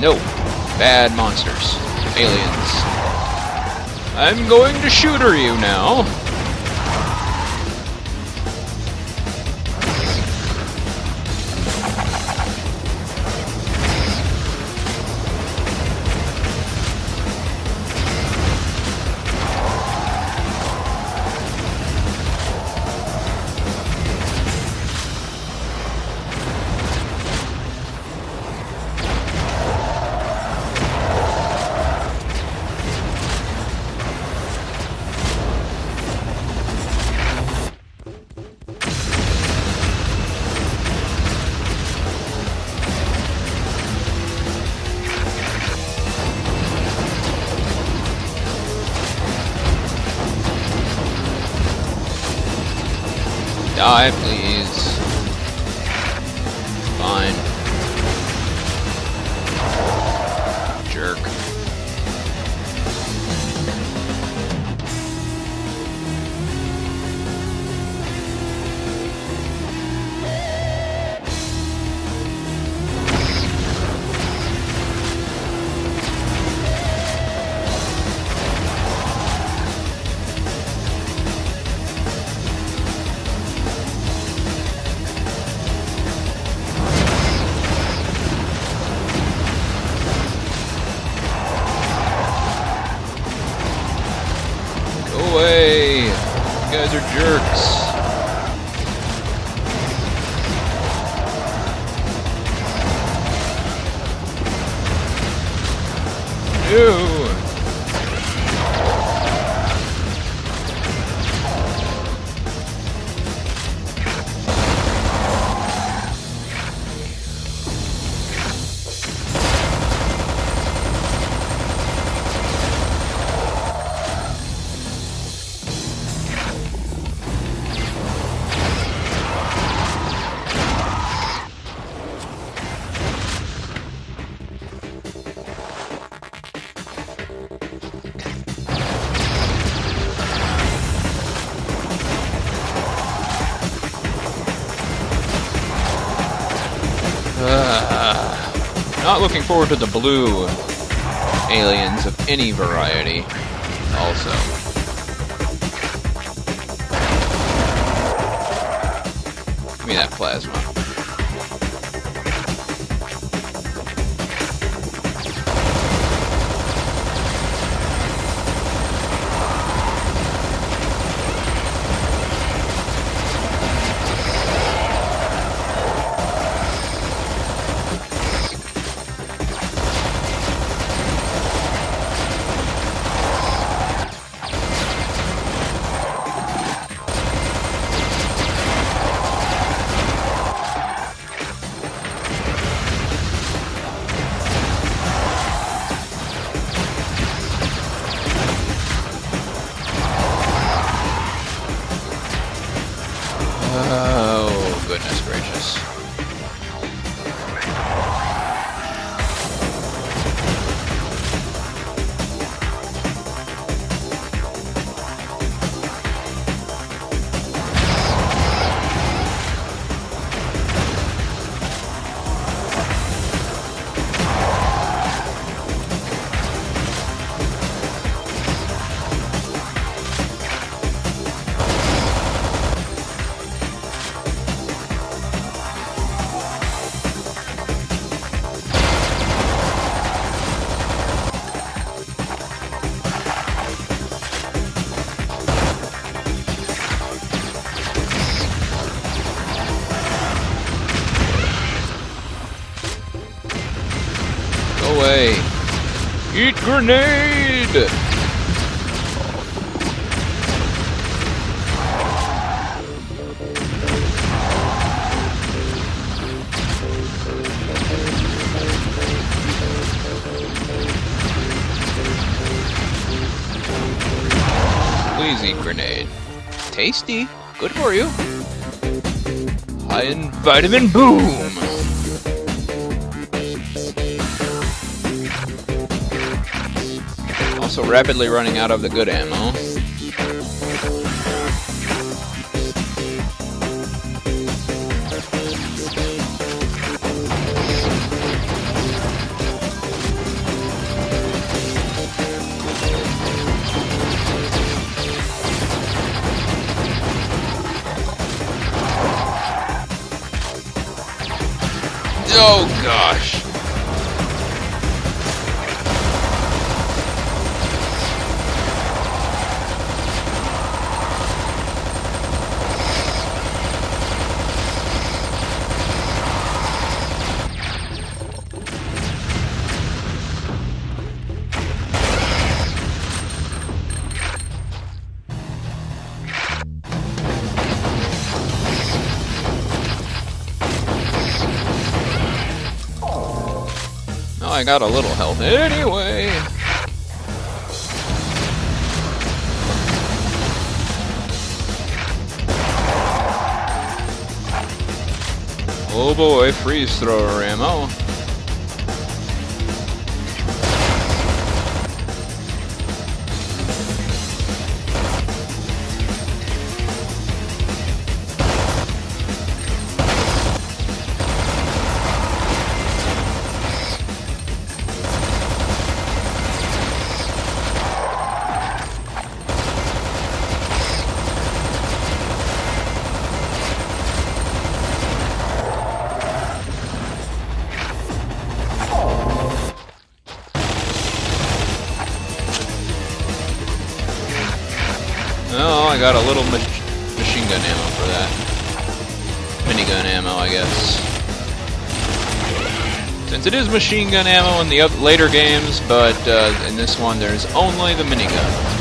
No. Bad monsters. Aliens. I'm going to shooter you now. Die, Ew! Ah. not looking forward to the blue aliens of any variety, also. Give me that plasma. Eat grenade! Please eat grenade. Tasty. Good for you. High in vitamin boom. also rapidly running out of the good ammo. Oh gosh. I got a little health anyway. Oh boy, freeze thrower ammo. Got a little mach machine gun ammo for that. Minigun ammo, I guess. Since it is machine gun ammo in the later games, but uh, in this one there's only the minigun.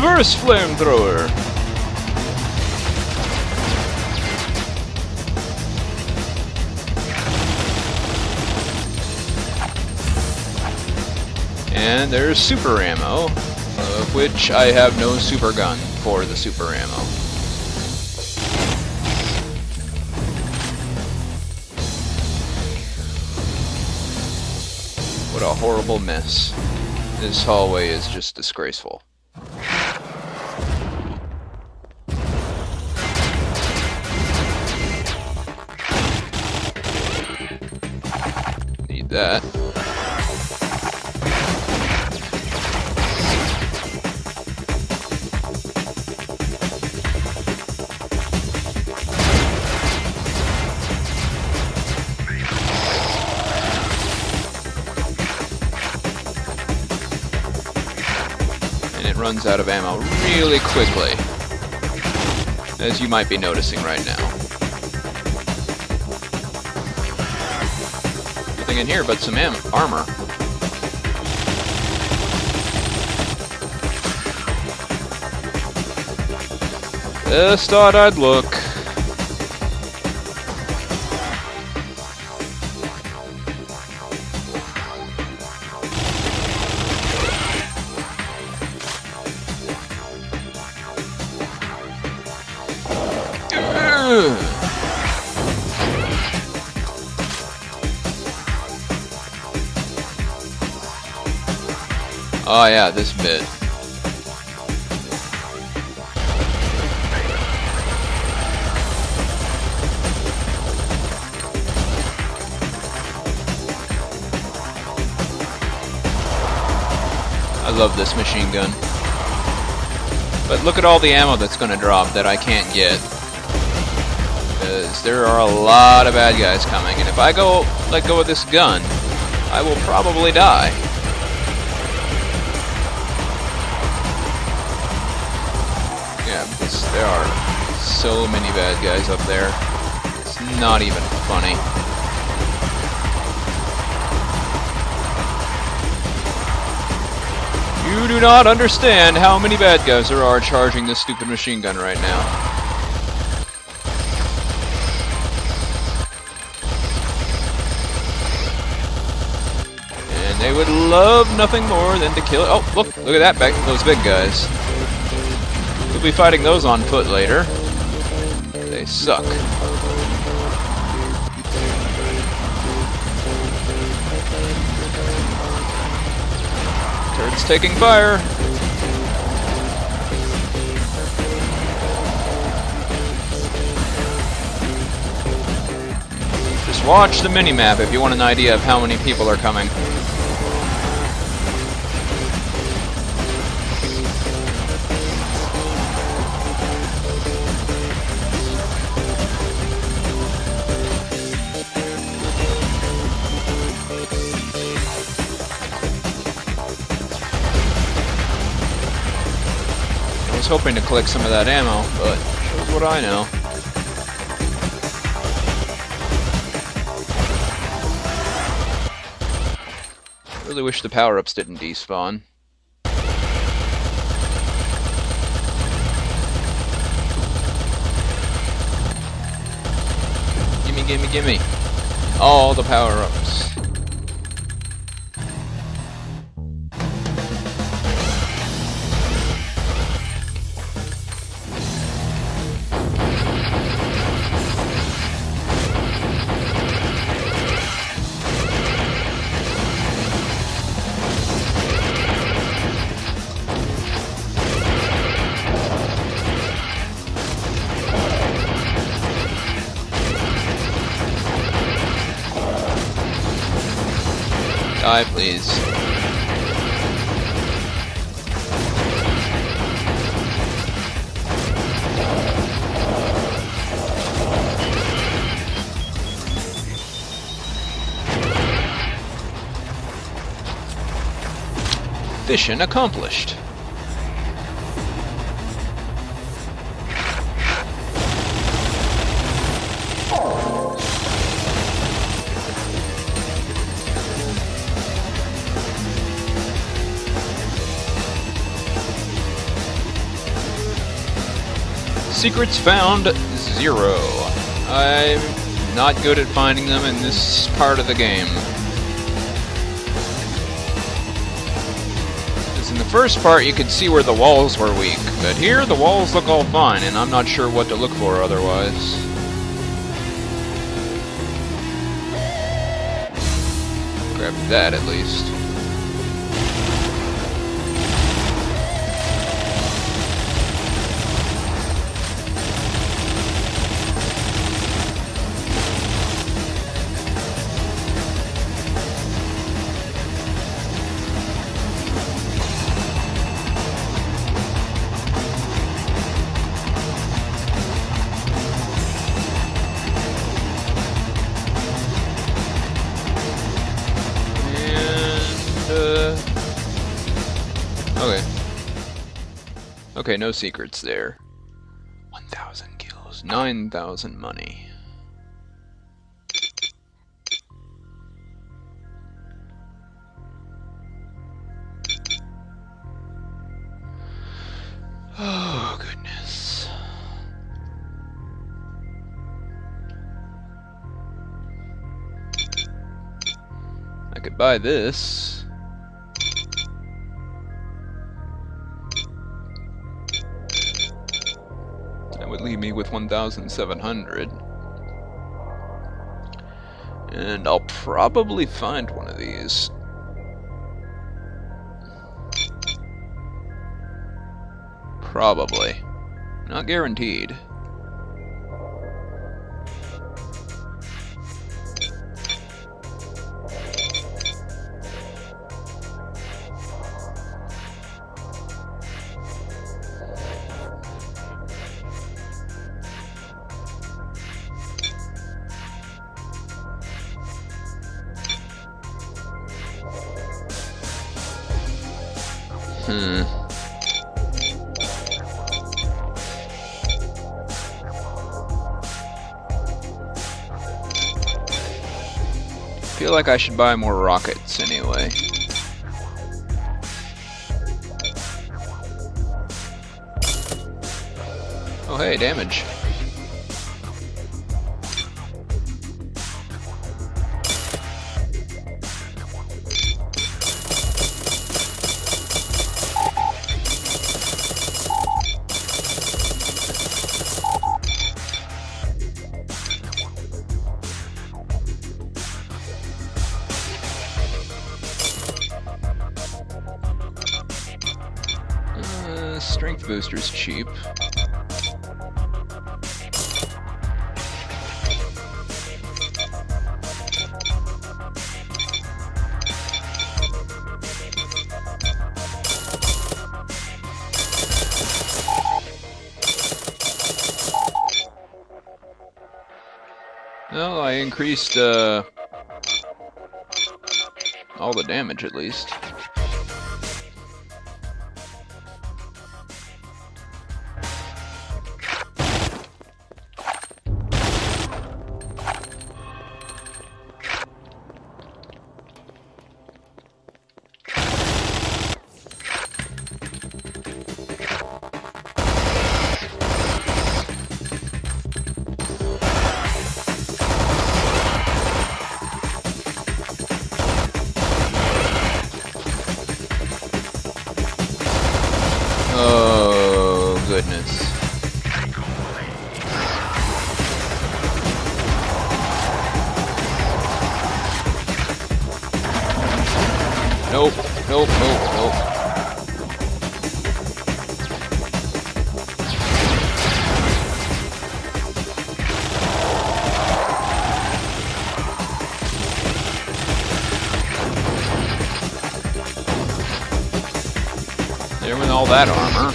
Reverse flamethrower. And there's super ammo, of which I have no super gun for the super ammo. What a horrible mess. This hallway is just disgraceful. That. and it runs out of ammo really quickly, as you might be noticing right now. Nothing in here but some armor. Just thought I'd look. Yeah, this bit. I love this machine gun. But look at all the ammo that's gonna drop that I can't get. Because there are a lot of bad guys coming, and if I go let go of this gun, I will probably die. There are so many bad guys up there. It's not even funny. You do not understand how many bad guys there are charging this stupid machine gun right now. And they would love nothing more than to kill it. Oh, look, look at that, back those big guys. We'll be fighting those on foot later. They suck. Turret's taking fire. Just watch the mini-map if you want an idea of how many people are coming. Hoping to collect some of that ammo, but shows what I know. Really wish the power-ups didn't despawn. Gimme, gimme, gimme. All the power-ups. Die, please. Mission accomplished. Secrets found, zero. I'm not good at finding them in this part of the game. Because in the first part you could see where the walls were weak, but here the walls look all fine, and I'm not sure what to look for otherwise. Grab that at least. Okay, no secrets there. 1,000 kills. 9,000 money. Oh, goodness. I could buy this. With 1,700. And I'll probably find one of these. Probably. Not guaranteed. Like I should buy more rockets anyway. Oh hey, damage. Booster's cheap. Well, I increased uh, all the damage at least. All that armor.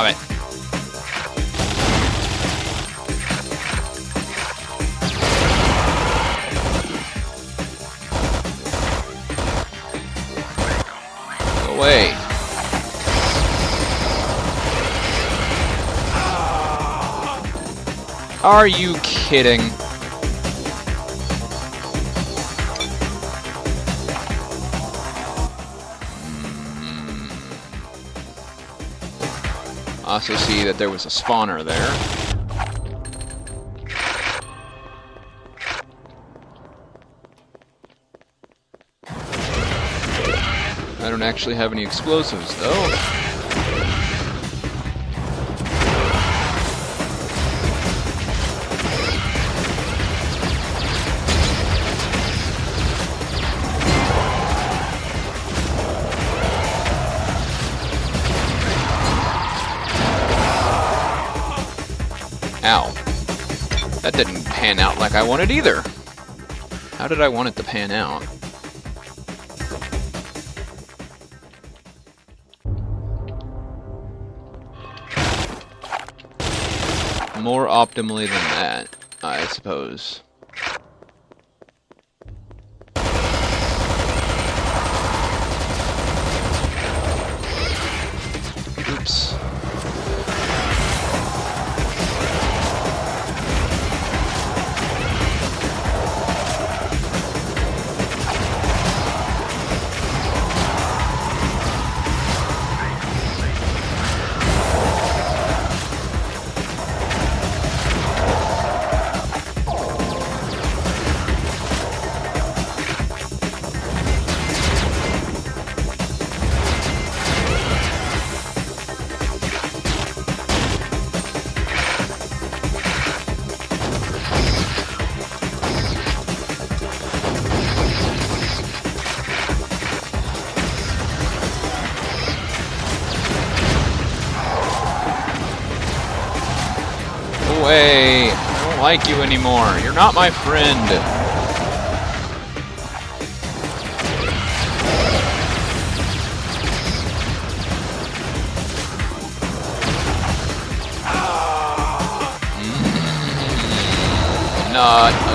It. Away. Are you kidding? Hmm. Also see that there was a spawner there. I don't actually have any explosives though. Pan out like I wanted either. How did I want it to pan out? More optimally than that, I suppose. Like you anymore. You're not my friend. Mm, Not.